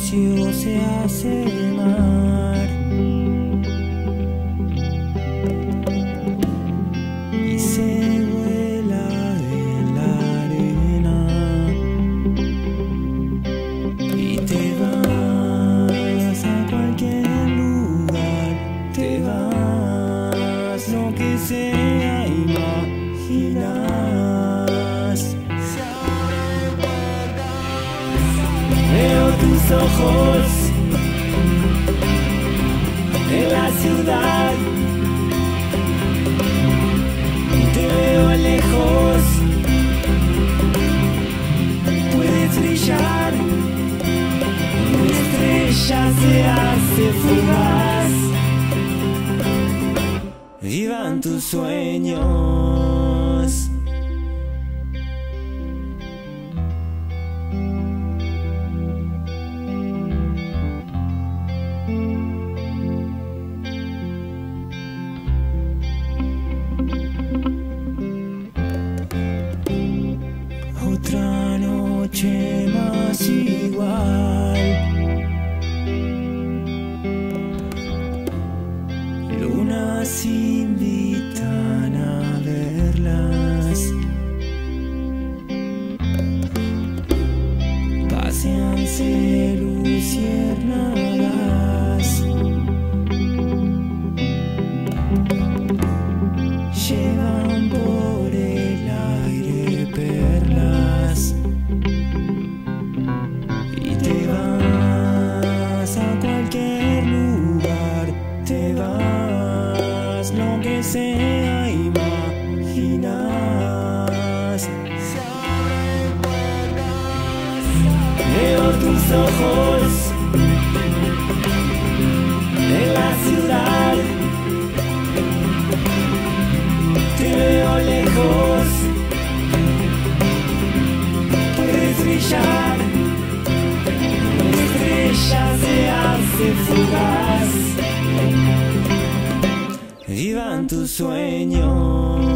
Ese mar. Y se vuela en la arena. Y te vas a cualquier lugar, te vas lo que sea imaginas. Tus ojos en la ciudad. Te veo lejos. Puedes brillar. Una estrella se hace fugaz. Vivan tus sueños. Noche más igual. Lunas invitan a verlas. Paseanse luciérnagas. Lo que sea imaginas. Veo tus ojos en la ciudad. Te veo lejos, puedes brillar, una estrella se hace fugaz. Tus sueños.